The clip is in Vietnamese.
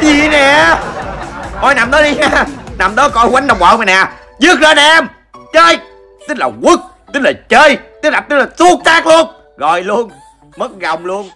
gì nè? Thôi, nằm đó đi nha. Nằm đó coi quánh đồng bọn mày nè. Dứt ra nè em. Chơi. Tức là quất tức là chơi tức là tức là tuốt tác luôn. Rồi luôn. Mất gồng luôn.